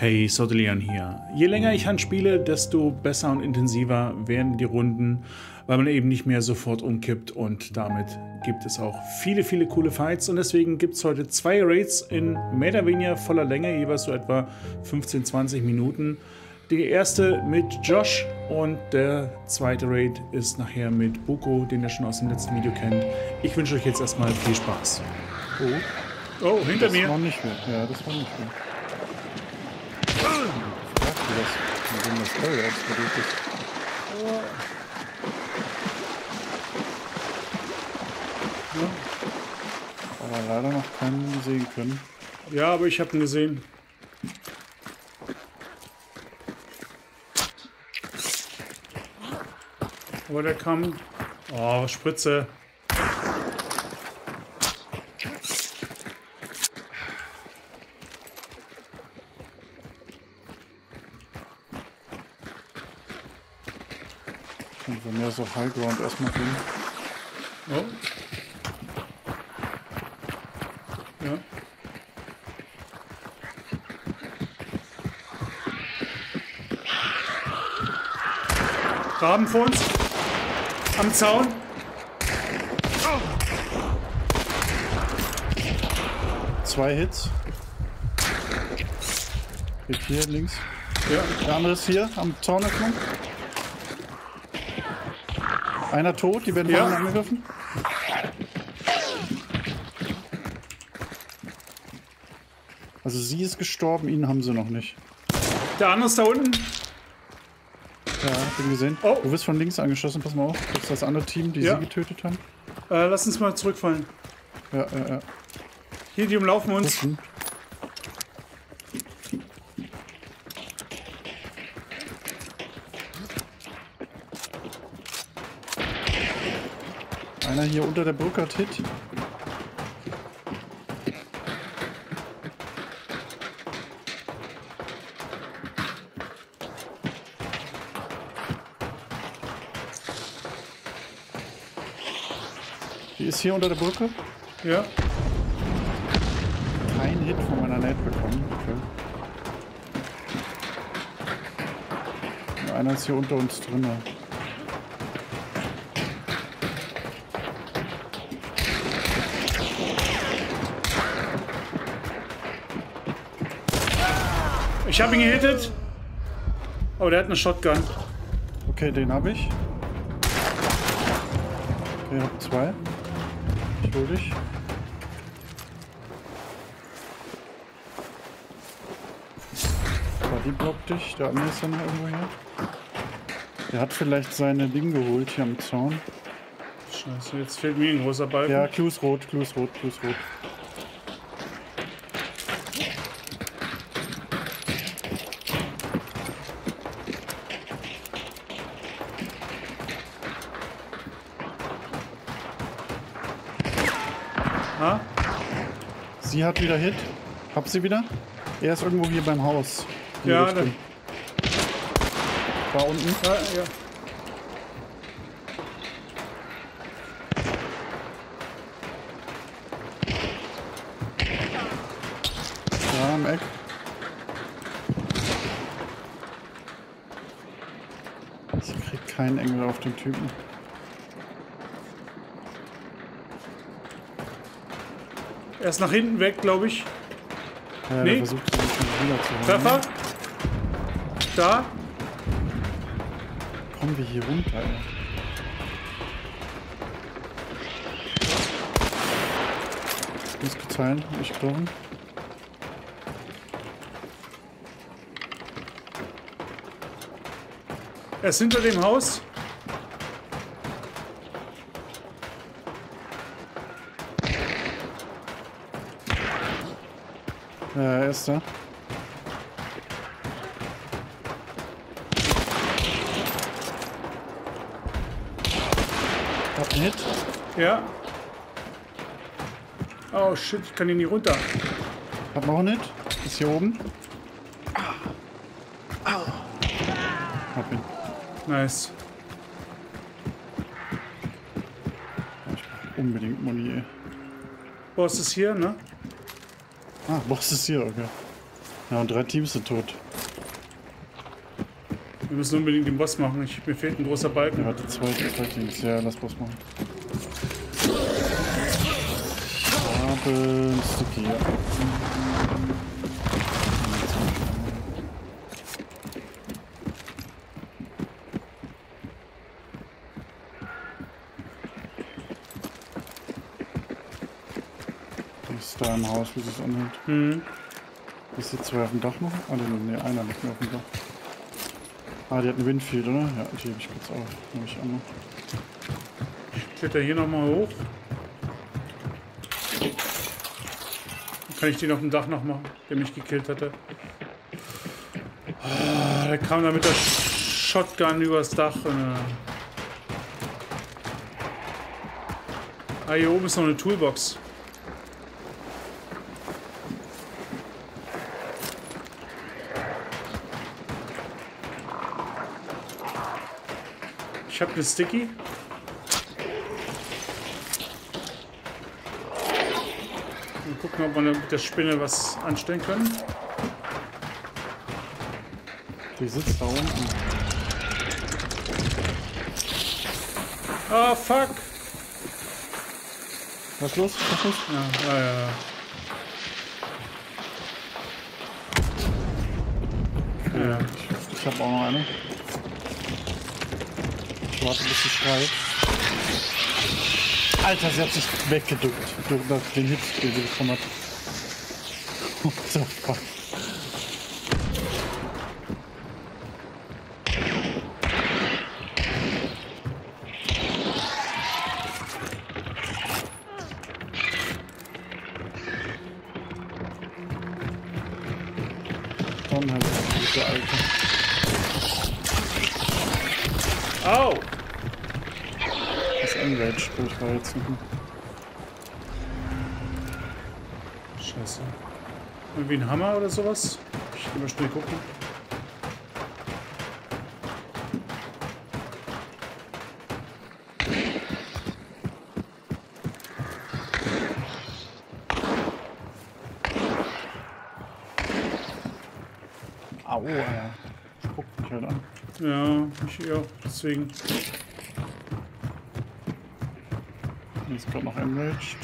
Hey, Sodelian hier. Je länger ich Hand spiele, desto besser und intensiver werden die Runden, weil man eben nicht mehr sofort umkippt und damit gibt es auch viele, viele coole Fights und deswegen gibt es heute zwei Raids in mehr oder weniger voller Länge, jeweils so etwa 15, 20 Minuten. Die erste mit Josh und der zweite Raid ist nachher mit Buko, den ihr schon aus dem letzten Video kennt. Ich wünsche euch jetzt erstmal viel Spaß. Oh, Oh, hinter das mir. war nicht mehr. Ja, das war nicht mehr. Ich dachte, dass wenn das Level explodiert ist. Aber leider noch keinen sehen können. Ja, aber ich habe ihn gesehen. Aber der kam. Oh, Spritze. Und wenn wir so Highground erstmal gehen. Oh. Ja. Graben vor uns. Am Zaun. Zwei Hits. Hit hier links. Ja. Der andere ist hier am Zaunöffnung. Einer tot, die werden Ja. angegriffen. Also sie ist gestorben, ihn haben sie noch nicht. Der andere ist da unten. Ja, hab ihn gesehen. Oh. Du wirst von links angeschossen, pass mal auf. Das ist das andere Team, die Ja. sie getötet haben. Äh, lass uns mal zurückfallen. Ja, ja, ja. Hier, die umlaufen uns. Hm. Hier unter der Brücke hat Hit. Die ist hier unter der Brücke. Ja. Kein Hit von meiner Net bekommen. Okay. Einer ist hier unter uns drin. Ich habe ihn gehittet. Aber der hat eine Shotgun. Okay, den habe ich. Okay, ich hab zwei. Ich hol dich. Die blockt dich. Der andere ist dann irgendwo hier. Der hat vielleicht seine Ding geholt hier am Zaun. Scheiße, jetzt fehlt mir ein großer Balken. Ja, Clues rot, Clues rot, Clues rot. Sie hat wieder Hit. Hab sie wieder. Er ist irgendwo hier beim Haus. Ja, Richtung. Da unten. Ja, ja. Da am Eck. Ich krieg keinen Engel auf den Typen. Er ist nach hinten weg, glaube ich. Ja, Nee. versucht. Treffer. Da. Kommen wir hier runter, ey. Muss gezahlt, ich glaube. Er ist hinter dem Haus. Er da. Hab einen Hit. Ja. Oh shit, ich kann ihn nicht runter. Hab noch einen Hit. Ist hier oben. Hab ihn. Nice. Ich brauch unbedingt Moni. Boss ist hier, ne? Ah, Boss ist hier, okay. Ja, und drei Teams sind tot. Wir müssen unbedingt den Boss machen. Ich, mir fehlt ein großer Balken. Ja, warte, zwei, zwei Teams. Ja, lass Boss machen. Haben Sticky, ja. Die Haus, wie sie es anhält. Hm. Ist die zwei auf dem Dach noch? Ah, nee, nee, einer nicht mehr auf dem Dach. Ah, die hat einen Windfield, oder? Ja, die hebe ich kurz auf. Nehme ich an. Ich kletter hier nochmal hoch. Dann kann ich den auf dem Dach noch machen, der mich gekillt hatte. Ah, der kam da mit der Shotgun übers Dach. Äh. Ah, hier oben ist noch eine Toolbox. Ich habe eine Sticky. Mal gucken, ob wir mit der Spinne was anstellen können. Die sitzt da unten. Ah, fuck! Was ist los? Was ist los? Ja, ja, ja. Ja, Ich, ich habe auch noch eine. Ich warte, bis sie schreit. Alter, sie hat sich weggeduckt. Durch den Hit, den sie bekommen hat. Suchen. Scheiße. Irgendwie ein Hammer oder sowas? Ich geh mal schnell gucken. Au, Alter. Spuckt mich halt an. Ja, ich ja, deswegen. Jetzt gerade noch Enraged.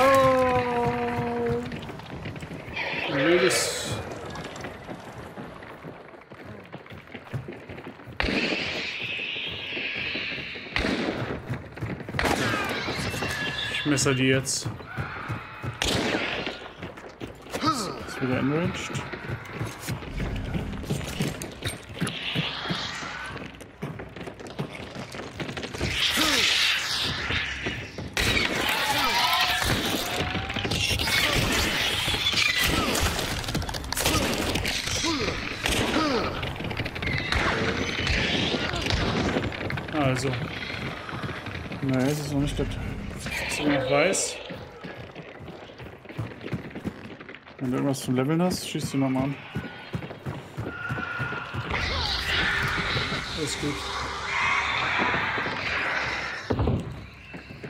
Oh! Blödes. Ich messer die jetzt. Ist wieder Enraged. Also, Nee, es ist noch nicht das. So noch weiß. Wenn du irgendwas zum Leveln hast, schießt du nochmal an. Alles gut.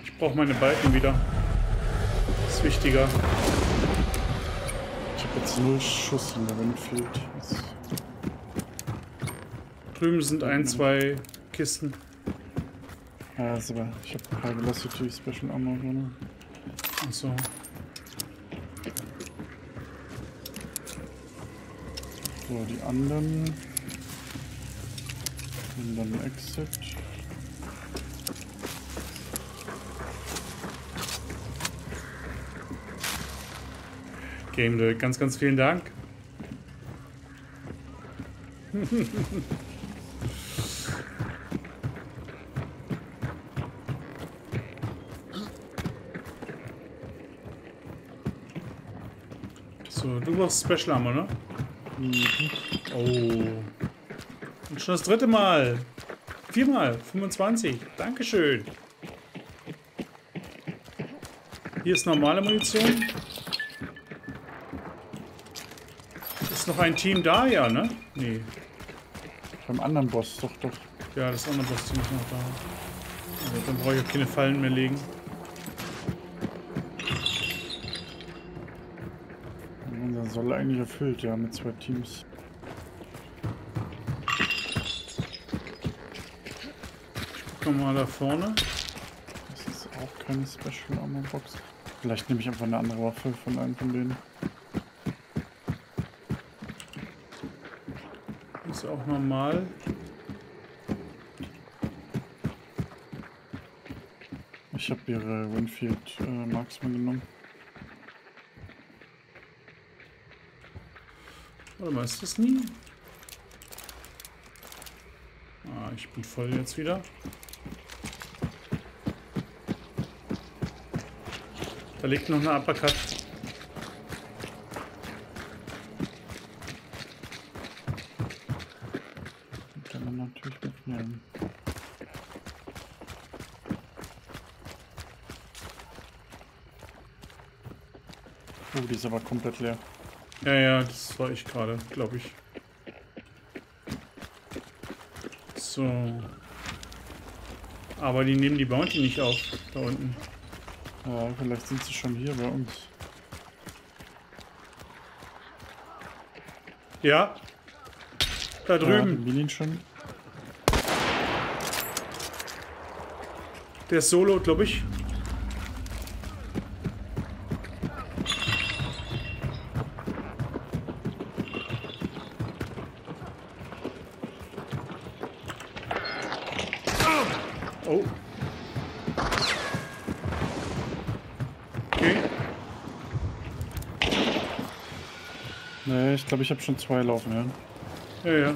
Ich brauche meine Balken wieder. Ist wichtiger. Ich habe jetzt null Schuss in der Windfield. Das Drüben sind ein, zwei Kisten. Ja, ist aber. Ich habe ein paar Velocity Special Ammo drin. Achso. So, die anderen. Und dann Exit. Game ganz, ganz vielen Dank. So, du brauchst Special Armor, ne? Oh. Und schon das dritte Mal. Viermal. 25. Dankeschön. Hier ist normale Munition. Ist noch ein Team da, ja, ne? Nee. Beim anderen Boss, doch, doch. Ja, das andere Boss-Team ist noch da. Also, dann brauche ich auch keine Fallen mehr legen. Eigentlich erfüllt, ja, mit zwei Teams. Gucken wir mal da vorne. Das ist auch keine Special Armor Box. Vielleicht nehme ich einfach eine andere Waffe von einem von denen. Ist auch normal. Ich habe ihre Winfield äh, Marksman genommen. Warte mal, ist das nie? Ah, ich bin voll jetzt wieder. Da liegt noch eine Uppercut. Kann man natürlich mitnehmen. Oh, die ist aber komplett leer. Ja, ja, das war ich gerade, glaube ich. So. Aber die nehmen die Bounty nicht auf, da unten. Ja, vielleicht sind sie schon hier bei uns. Ja. Da Ja, drüben. Minen schon. Der ist solo, glaube ich. Oh. Okay. Nee, ich glaube, ich habe schon zwei laufen, ja. Ja, ja.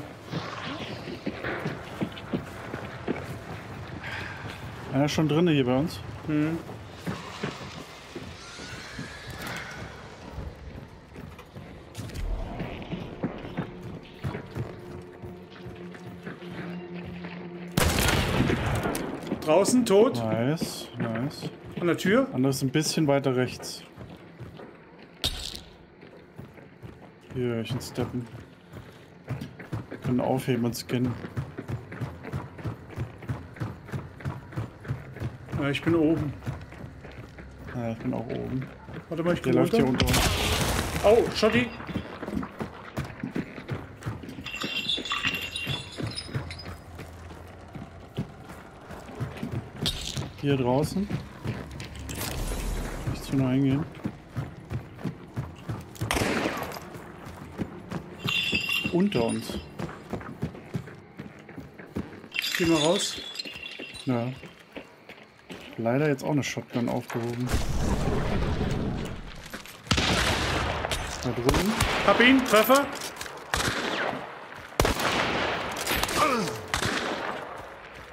Einer ist schon drin hier bei uns. Hm. Draußen, tot, Nice, nice. an der Tür. Andere ist ein bisschen weiter rechts. Hier ich einen Steppen. Wir können aufheben und scannen. Ja, ich bin oben. Ja, ich bin auch oben. Warte mal, ich Der komme läuft hier unter uns. Oh, Schotti. Hier draußen. Nicht zu nah Unter uns. Geh mal raus. Ja. Leider jetzt auch eine Shotgun aufgehoben. Da drüben. Hab ihn, Treffer.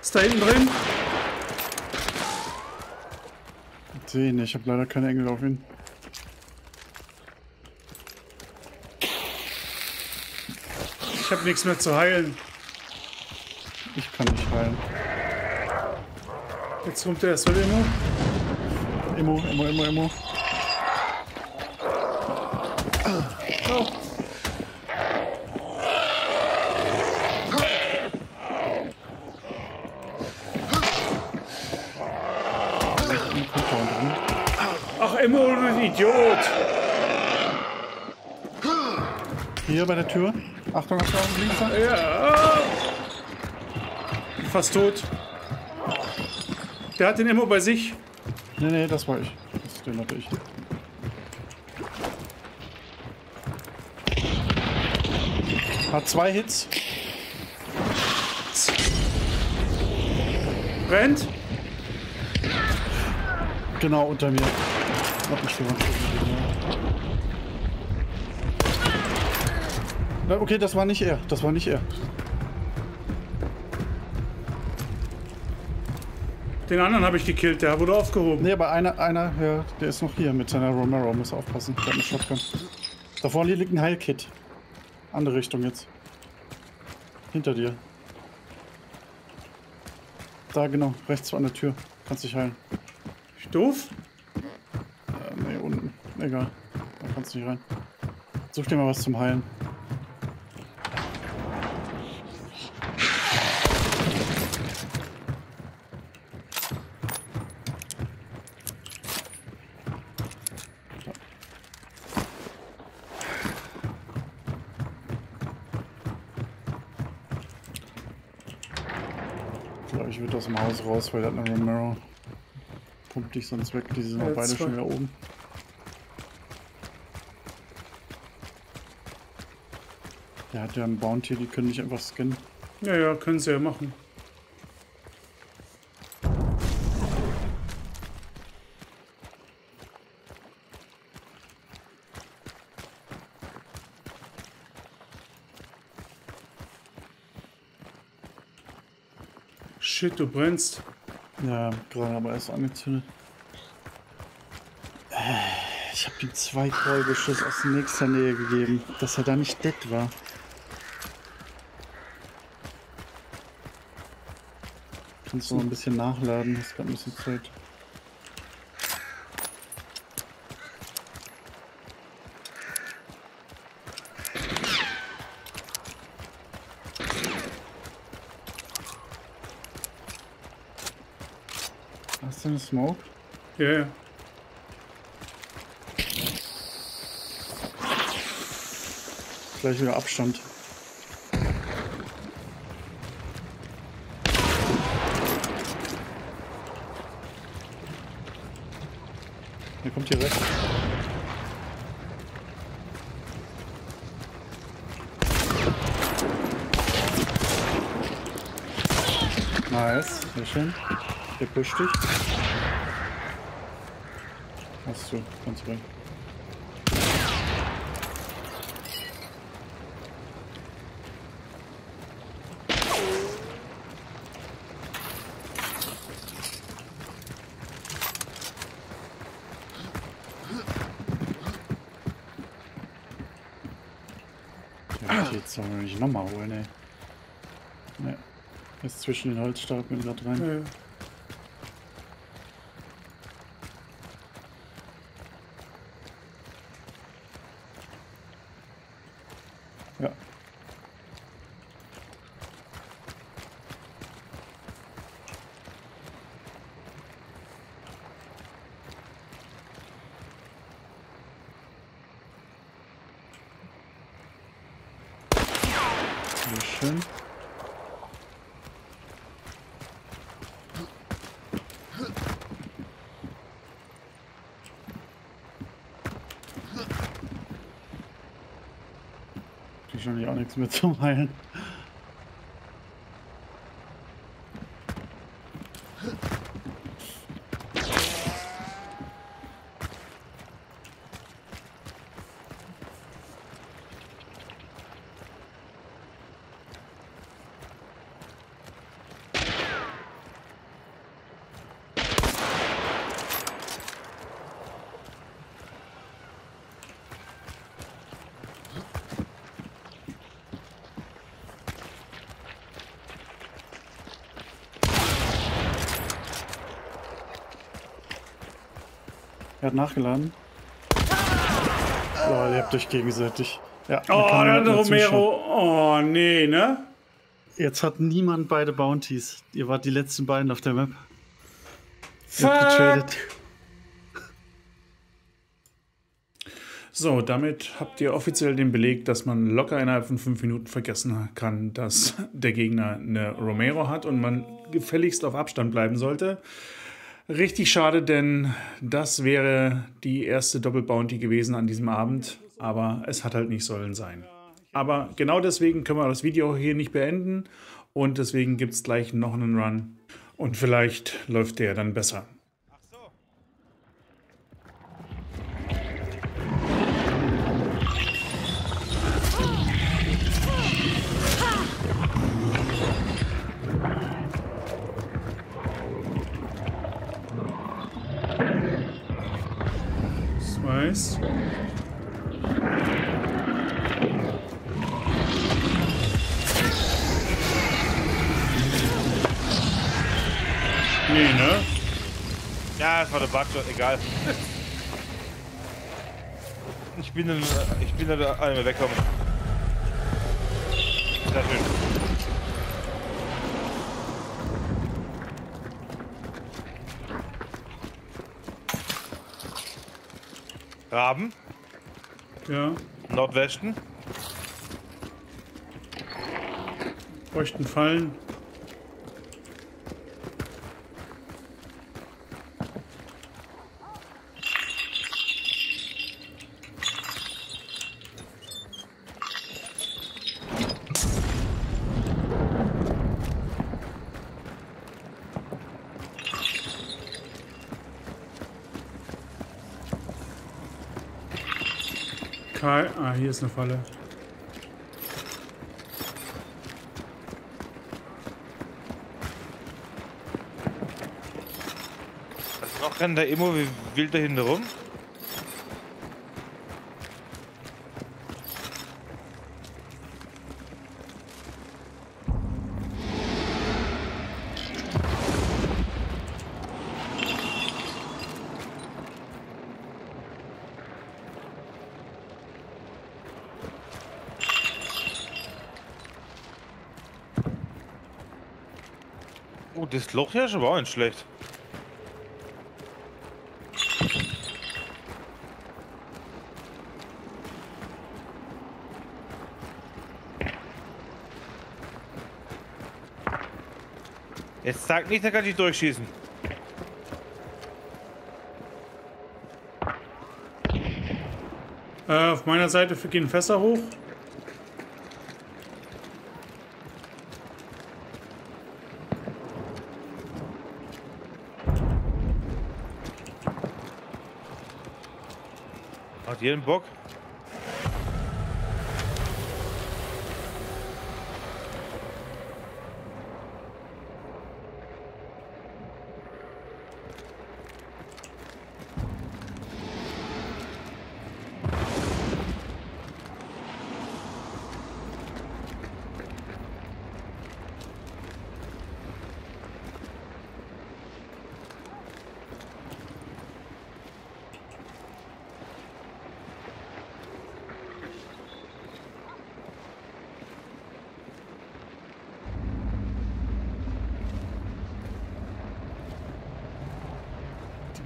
Ist da hinten drin? Ich sehe ihn nicht. Ich habe leider keine Engel auf ihn. Ich habe nichts mehr zu heilen. Ich kann nicht heilen. Jetzt kommt der erstmal immer. Immo, Immo, Immo, Immo. Oh. Drin. Ach, Immo, du Idiot. Hier bei der Tür. Achtung, Achtung, links. Ja. Fast tot. Der hat den Immo bei sich. Nee, nee, das war ich. Das, den hatte ich. Hat zwei Hits. Rennt. Genau unter mir. Hab mich gewonnen. Okay, das war nicht er. Das war nicht er. Den anderen habe ich gekillt, der wurde aufgehoben. Nee, aber einer, einer, ja, der ist noch hier mit seiner Romero. Muss aufpassen. Der hat eine Shotgun. Da vorne liegt ein Heilkit. Andere Richtung jetzt. Hinter dir. Da, genau. Rechts an der Tür. Kannst dich heilen. Doof? Äh, nee, unten. Egal. Da kannst du nicht rein. Such dir mal was zum Heilen. Dem Haus raus, weil der hat eine Romero. Pumpt dich sonst weg, die sind Ja, auch beide schon wieder oben. Der hat ja einen Bounty, die können nicht einfach scannen. Ja, ja, können sie ja machen. Shit, du brennst. Ja, gerade aber erst angezündet. Ich habe ihm zwei Callbeschuss aus nächster Nähe gegeben, dass er da nicht dead war. Kannst du noch ein bisschen nachladen, das gerade ein bisschen Zeit. Hast du eine Smoke? Ja, ja. Gleich wieder Abstand. Der kommt hier rechts. Nice, sehr schön. Der pusht dich. Hast du, ganz. Ja, die jetzt sollen wir nicht nochmal holen, ey. Ne. Ist zwischen den Holzstapeln gerade rein. ja, ja. Ja. Sehr schön. Wahrscheinlich auch nichts mehr zum Heilen. Er hat nachgeladen. Lol, ihr habt euch gegenseitig. Ja, Oh, der zuschauen. Romero. Oh, nee, ne? Jetzt hat niemand beide Bounties. Ihr wart die letzten beiden auf der Map. Getradet. So, damit habt ihr offiziell den Beleg, dass man locker innerhalb von fünf Minuten vergessen kann, dass der Gegner eine Romero hat und man gefälligst auf Abstand bleiben sollte. Richtig schade, denn das wäre die erste Doppelbounty gewesen an diesem Abend, aber es hat halt nicht sollen sein. Aber genau deswegen können wir das Video hier nicht beenden und deswegen gibt es gleich noch einen Run und vielleicht läuft der dann besser. Nice. Nee, ne? Ja, es war der Bugshot, egal. ich bin dann, ich bin dann einmal wegkommen. Sehr schön. Raben, Ja. Nordwesten. Bräuchten Fallen. Kai, ah, hier ist eine Falle. Also noch rennt der immer wie wild dahinter rum. Das Loch hier ist aber auch nicht schlecht. Jetzt sag nicht, da kann ich durchschießen. Äh, auf meiner Seite gehen Fässer hoch. Hat jeden Bock?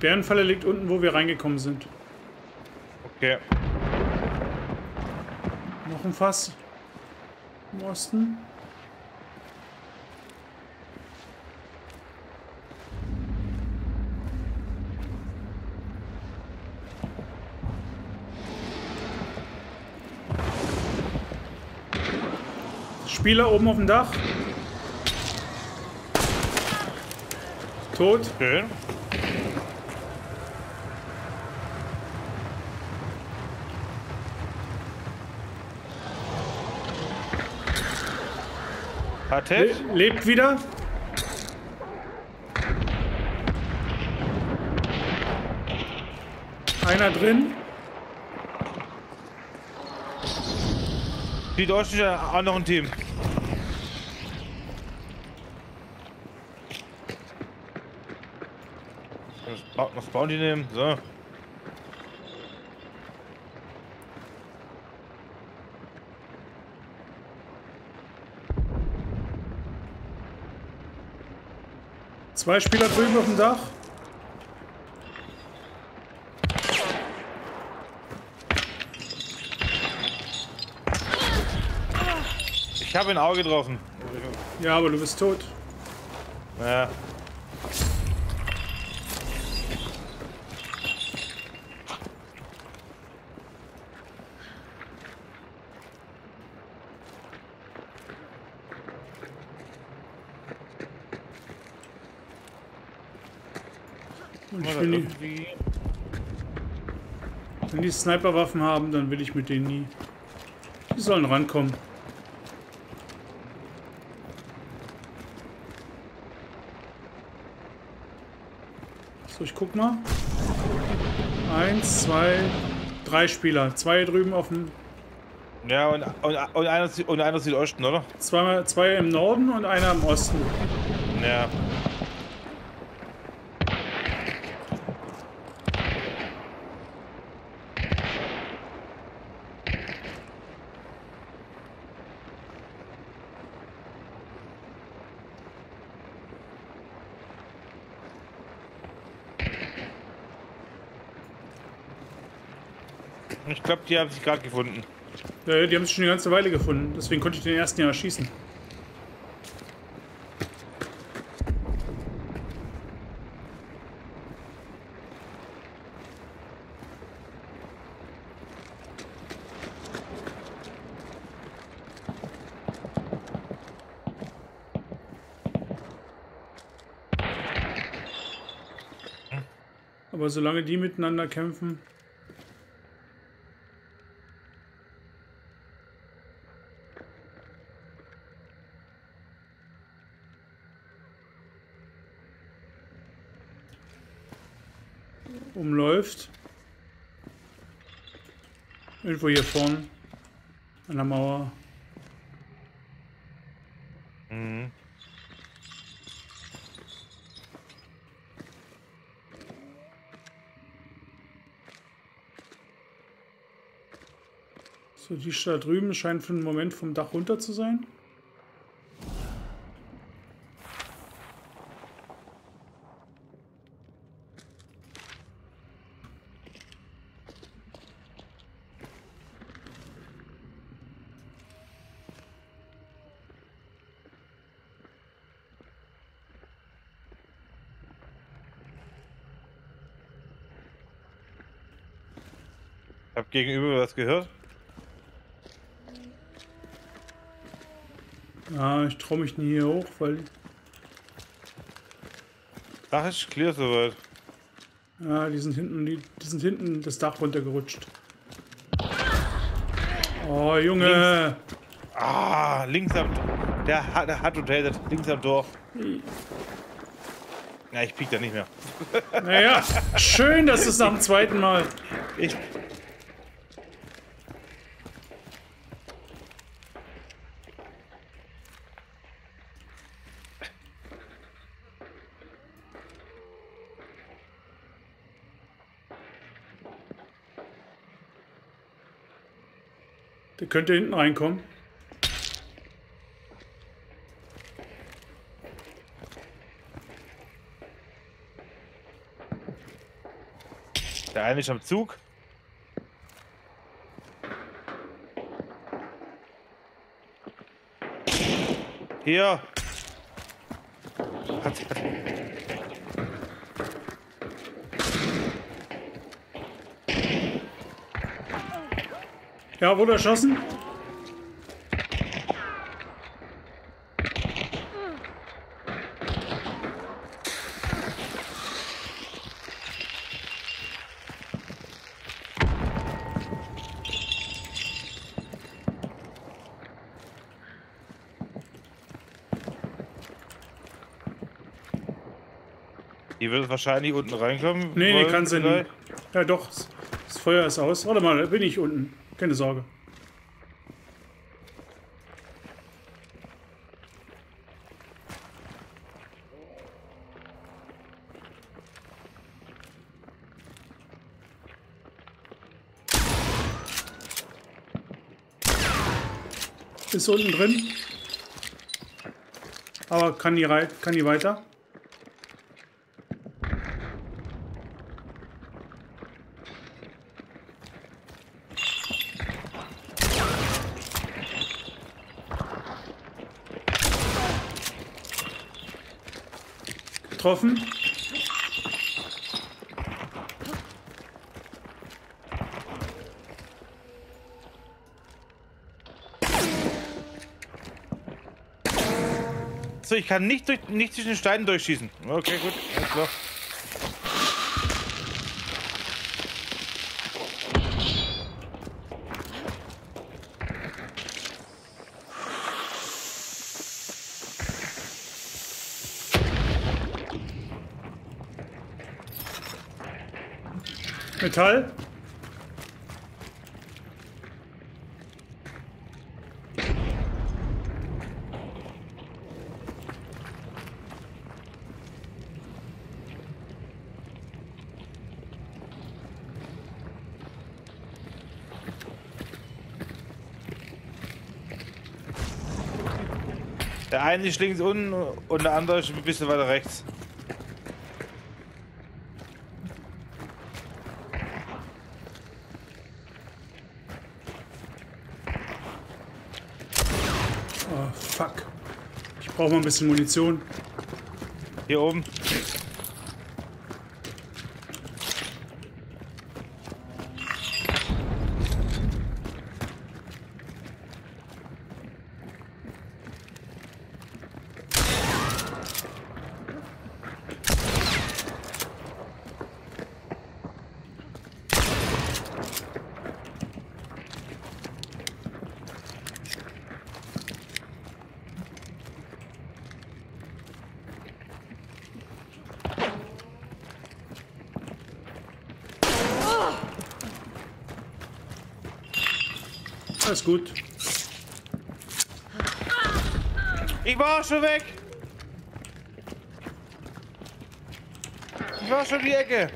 Bärenfalle liegt unten, wo wir reingekommen sind. Okay. Noch ein Fass. Im Osten. Spieler oben auf dem Dach. Tot. Schön. Le lebt wieder. Einer drin. Die Deutschen sind auch noch ein Team. Das Ba- Das Bounty nehmen. So. Zwei Spieler drüben auf dem Dach. Ich habe ein Auge getroffen. Ja, aber du bist tot. Ja. Und ich will die, Irgendwie. wenn die Sniperwaffen haben, dann will ich mit denen nie. Die sollen rankommen. So, ich guck mal. Eins, zwei, drei Spieler. Zwei drüben auf dem. Ja, und, und, und, einer, und einer Südosten, oder? Zwei, zwei im Norden und einer im Osten. Ja. Ich glaube, die haben sich gerade gefunden. Ja, die haben sich schon eine ganze Weile gefunden. Deswegen konnte ich den ersten ja erschießen. Aber solange die miteinander kämpfen. Irgendwo hier vorne. An der Mauer. Mhm. So, die Stadt drüben scheint für einen Moment vom Dach runter zu sein. Gegenüber was gehört? Ja, ich traue mich nie hier hoch, weil. Dach ist clear soweit. Ja, die sind hinten, die, die sind hinten das Dach runtergerutscht. Oh, Junge! Links. Ah, links am Der hat, der hat rotated, links am Tor. Ja, ich piek da nicht mehr. Naja, schön, dass es am zweiten Mal. Ich, könnte hinten reinkommen. Der eine ist am Zug. Hier. Ja, wurde erschossen. Die wird wahrscheinlich unten reinkommen. Nee, nee, kann sie nicht. Ja, doch. Das Feuer ist aus. Warte mal, da bin ich unten. Keine Sorge. Ist unten drin. Aber kann die, kann die weiter? Getroffen. So, ich kann nicht, durch, nicht zwischen den Steinen durchschießen. Okay, gut, alles klar. Metall. Der eine ist links unten und der andere ist ein bisschen weiter rechts. fuck. Ich brauche mal ein bisschen Munition. Hier oben. Alles gut. Ich war schon weg. Ich war schon die Ecke.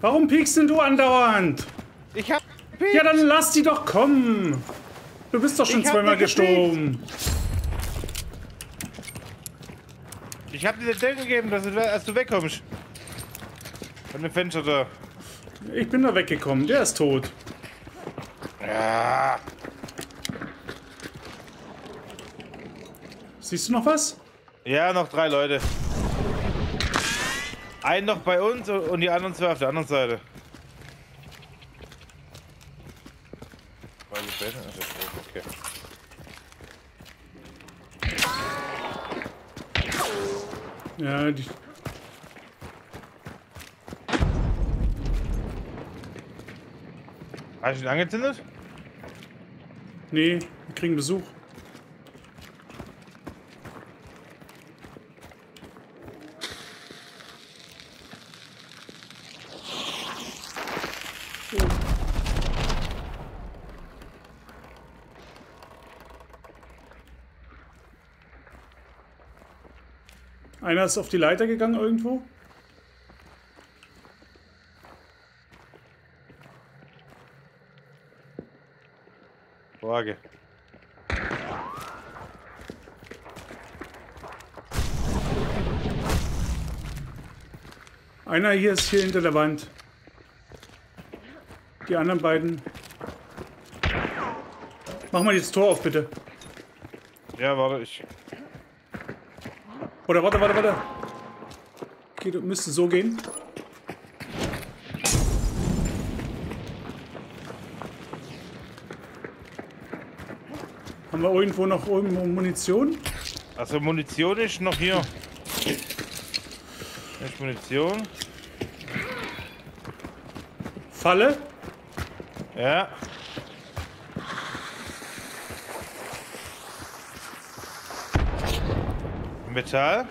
Warum piekst denn du andauernd? Ich hab. Ja, dann lass die doch kommen. Du bist doch schon zweimal gestorben. Ich hab dir den Deck gegeben, dass du, dass du wegkommst. Von dem Fenster da. Ich bin da weggekommen. Der ist tot. Ja. Siehst du noch was? Ja, noch drei Leute. Ein noch bei uns und die anderen zwei auf der anderen Seite. Weil die Bälle- also, Okay. Die, Hast du ihn angezündet? nee, wir kriegen Besuch. Ist auf die Leiter gegangen irgendwo. Frage. Einer hier ist hier hinter der Wand. Die anderen beiden. Mach mal jetzt Tor auf, bitte. Ja, warte, ich. Oder warte, warte, warte. Okay, du müsste so gehen. Haben wir irgendwo noch irgendwo Munition? Also Munition ist noch hier. Ist Munition. Falle? Ja. Metall.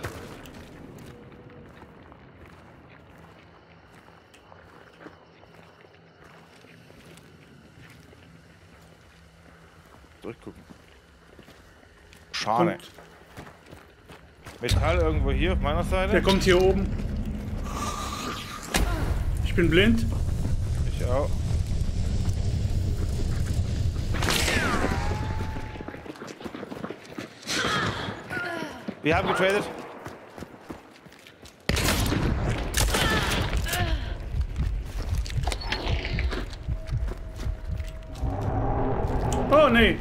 Durchgucken. Schade. Kommt, Metall irgendwo hier auf meiner Seite. der kommt hier oben. Ich bin blind. Ich auch. Wir haben getradet. Oh, nee. Nee,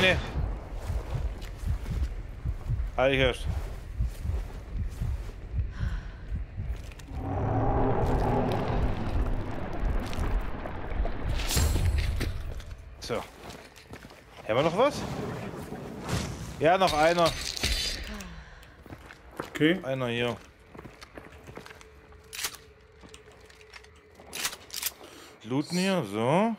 nee. Halt ich erst. So. Haben wir noch was? Ja, noch einer. Okay. Einer hier. Looten hier, so.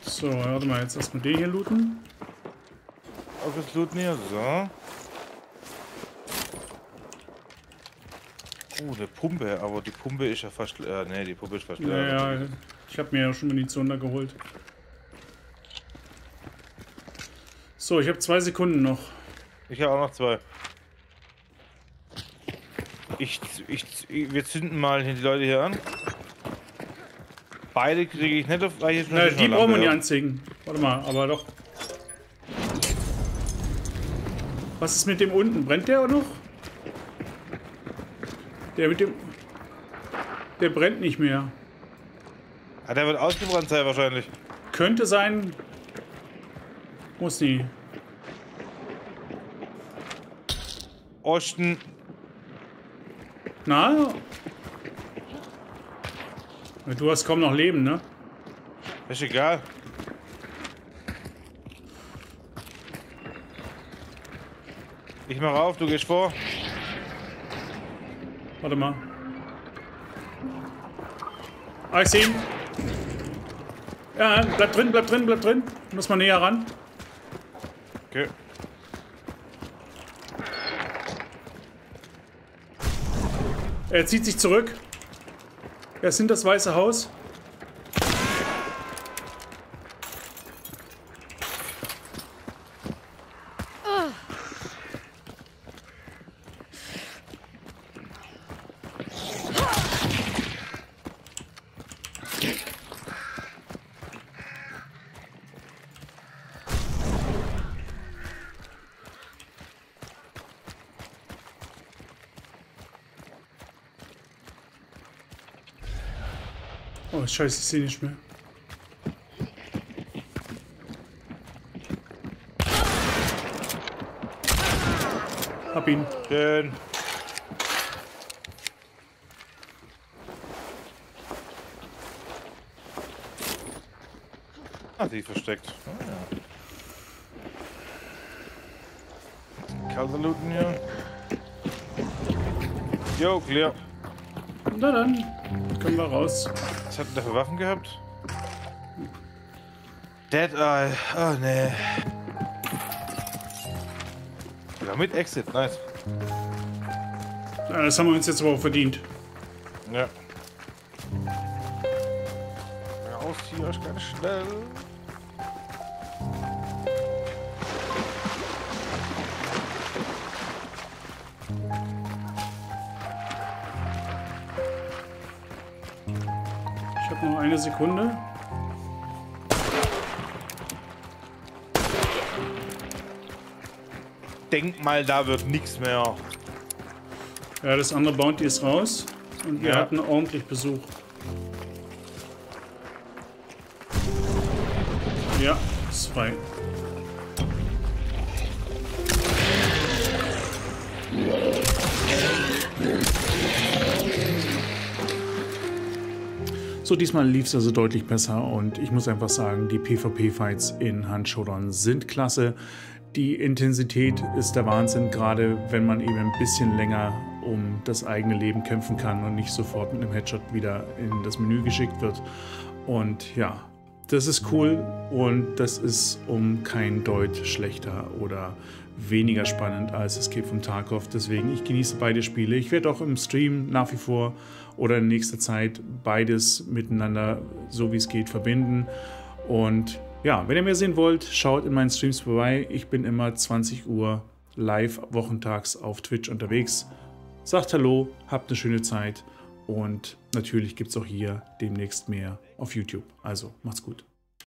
So, warte mal, jetzt erstmal den hier looten. Auch das Looten hier, so. Oh, eine Pumpe, aber die Pumpe ist ja fast leer. Ne, die Pumpe ist fast leer. Ich habe mir ja schon Munition da geholt. So, ich habe zwei Sekunden noch. Ich habe auch noch zwei. Ich, ich, wir zünden mal die Leute hier an. Beide kriege ich nicht auf, ich jetzt Na, die brauchen wir nicht anzeigen. Warte mal, aber doch. Was ist mit dem unten? Brennt der auch noch? Der mit dem... Der brennt nicht mehr. Ah, der wird ausgebrannt sein wahrscheinlich. Könnte sein. Muss nie. Osten. Na? Du hast kaum noch Leben, ne? Ist egal. Ich mach auf, du gehst vor. Warte mal. Ah, ich sehe ihn. Ja, bleib drin, bleib drin, bleib drin. Muss mal näher ran. Okay. Er zieht sich zurück. Er ist hinter das Weiße Haus. Oh, scheiße, ich sehe nicht mehr. Hab ihn. Schön. Ah, die versteckt. Ah, ja. Kalverlooten hier. Jo, clear. Na dann, können wir raus. Hat denn der für Waffen gehabt? Dead Eye. Oh, nee. Ja, mit Exit, nice. Ja, das haben wir uns jetzt aber auch verdient. Ja. Raus hier, ganz schnell. Sekunde. Denk mal, da wird nichts mehr. Ja, das andere Bounty ist raus. Und wir Ja. hatten ordentlich Besuch. Ja, ist So, diesmal lief es also deutlich besser und ich muss einfach sagen, die PvP-Fights in Hand Showdown sind klasse. Die Intensität ist der Wahnsinn, gerade wenn man eben ein bisschen länger um das eigene Leben kämpfen kann und nicht sofort mit einem Headshot wieder in das Menü geschickt wird. Und ja, das ist cool und das ist um kein Deut schlechter oder weniger spannend als Escape from Tarkov. Deswegen, ich genieße beide Spiele. Ich werde auch im Stream nach wie vor oder in nächster Zeit beides miteinander, so wie es geht, verbinden. Und ja, wenn ihr mehr sehen wollt, schaut in meinen Streams vorbei. Ich bin immer 20 Uhr live wochentags auf Twitch unterwegs. Sagt Hallo, habt eine schöne Zeit und natürlich gibt es auch hier demnächst mehr auf YouTube. Also macht's gut.